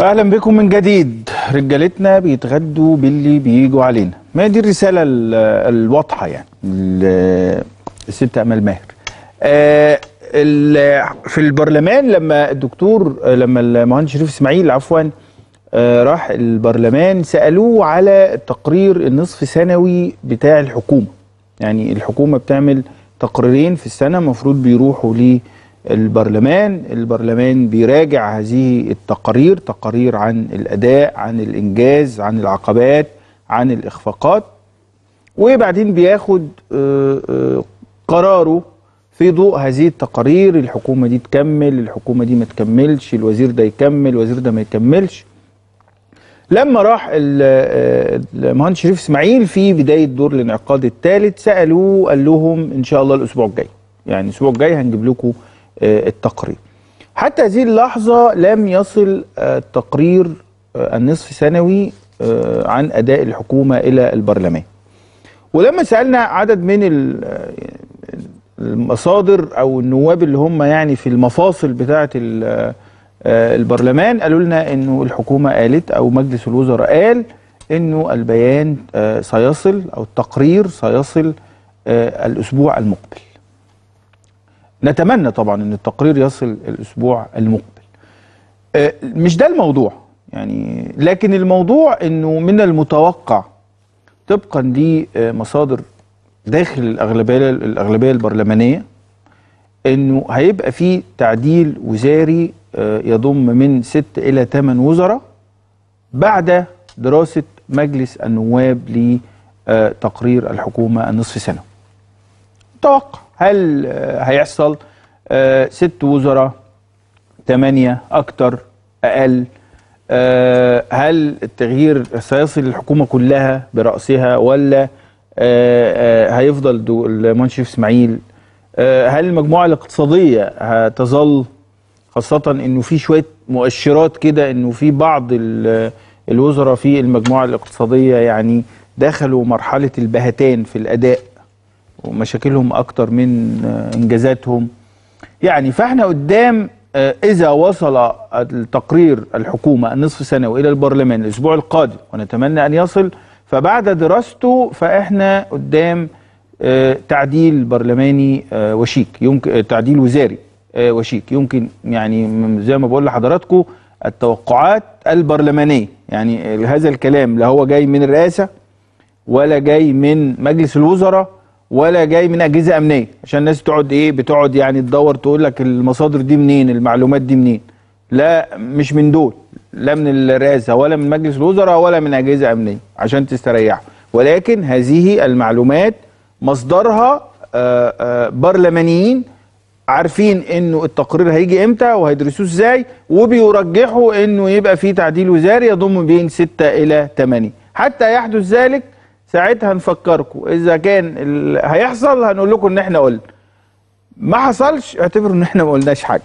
أهلا بكم من جديد. رجالتنا بيتغدوا باللي بيجوا علينا. ما دي الرسالة ال- الواضحة يعني؟ ال- الست امل ماهر. آه، في البرلمان لما الدكتور لما المهندس شريف إسماعيل عفوا آه، راح البرلمان سألوه على تقرير النصف سنوي بتاع الحكومة. يعني الحكومة بتعمل تقريرين في السنة المفروض بيروحوا للبرلمان البرلمان بيراجع هذه التقارير تقارير عن الأداء عن الإنجاز عن العقبات عن الإخفاقات وبعدين بياخد آه، آه، قراره في ضوء هذه التقارير. الحكومة دي تكمل الحكومة دي ما تكملش الوزير ده يكمل الوزير ده ما يكملش. لما راح آه، المهندس شريف إسماعيل في بداية دور الانعقاد الثالث سألوه قال لهم إن شاء الله الأسبوع الجاي. يعني الأسبوع الجاي هنجيب لكم التقرير. حتى هذه اللحظة لم يصل آه، تقرير آه، النصف سنوي آه، عن أداء الحكومة إلى البرلمان. ولما سألنا عدد من ال- آه، المصادر أو النواب اللي هم يعني في المفاصل آه، البرلمان قالوا لنا إنه الحكومة قالت أو مجلس الوزراء قال إنه البيان آه، سيصل أو التقرير سيصل آه، الأسبوع المقبل. نتمنى طبعا إن التقرير يصل الأسبوع المقبل آه، مش ده الموضوع يعني لكن الموضوع إنه من المتوقع طبقا لمصادر داخل الأغلبية الأغلبية البرلمانية إنه هيبقى في تعديل وزاري آه، يضم من ست إلى ثمان وزراء بعد دراسة مجلس النواب لتقرير الحكومة النصف سنوي. توقع هل آه، هيحصل؟ آه، ست وزراء ثمانية أكتر أقل. آه، هل التغيير سيصل الحكومة كلها برأسها ولا هيفضل شريف إسماعيل؟ هل المجموعة الاقتصادية هتظل خاصة إنه في شوية مؤشرات كده إنه في بعض ال- الوزراء في المجموعة الاقتصادية يعني دخلوا مرحلة البهتان في الأداء؟ ومشاكلهم أكتر من آه، إنجازاتهم. يعني فإحنا قدام آه، إذا وصل التقرير الحكومة النصف سنوي إلى البرلمان الأسبوع القادم ونتمنى أن يصل فبعد دراسته فإحنا قدام آه، تعديل برلماني وشيك. يمكن تعديل وزاري وشيك. يمكن يعني زي ما بقول لحضراتكم التوقعات البرلمانية. يعني هذا الكلام لا هو جاي من الرئاسة ولا جاي من مجلس الوزراء ولا جاي من أجهزة أمنية. عشان الناس تقعد إيه بتقعد يعني تدور تقول لك المصادر دي منين المعلومات دي منين. لا مش من دول لا من الرئاسة ولا من مجلس الوزراء ولا من أجهزة أمنية عشان تستريحوا. ولكن هذه المعلومات مصدرها آه، آه، برلمانيين عارفين إنه التقرير هيجي إمتى وهيدرسوه إزاي وبيرجحوا إنه يبقى في تعديل وزاري يضم بين 6 إلى 8 حتى يحدث ذلك ساعتها نفكركم إذا كان هيحصل هنقول لكم إن إحنا قلنا. ما حصلش اعتبروا إن إحنا ما قلناش حاجة.